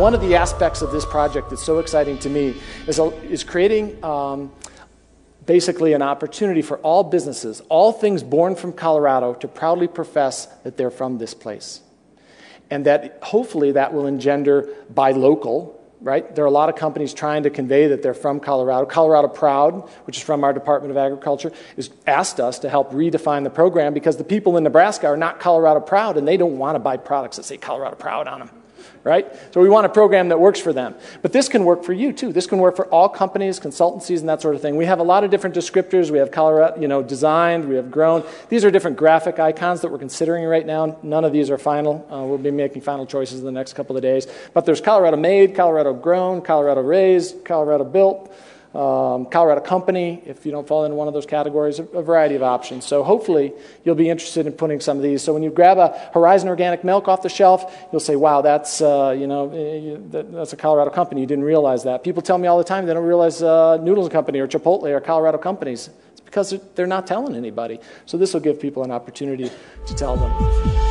one of the aspects of this project that's so exciting to me is, is creating um, basically an opportunity for all businesses, all things born from Colorado, to proudly profess that they're from this place. And that hopefully that will engender buy local, right? There are a lot of companies trying to convey that they're from Colorado. Colorado Proud, which is from our Department of Agriculture, has asked us to help redefine the program because the people in Nebraska are not Colorado Proud and they don't want to buy products that say Colorado Proud on them right? So we want a program that works for them. But this can work for you too. This can work for all companies, consultancies, and that sort of thing. We have a lot of different descriptors. We have Colorado, you know, designed. We have grown. These are different graphic icons that we're considering right now. None of these are final. Uh, we'll be making final choices in the next couple of days. But there's Colorado made, Colorado grown, Colorado raised, Colorado built um, Colorado Company, if you don't fall into one of those categories, a, a, variety of options. So hopefully you'll be interested in putting some of these. So when you grab a Horizon Organic Milk off the shelf, you'll say, wow, that's, uh, you know, eh, that's a Colorado company. You didn't realize that. People tell me all the time they don't realize uh, Noodles Company or Chipotle are Colorado companies. It's because they're not telling anybody. So this will give people an opportunity to tell them.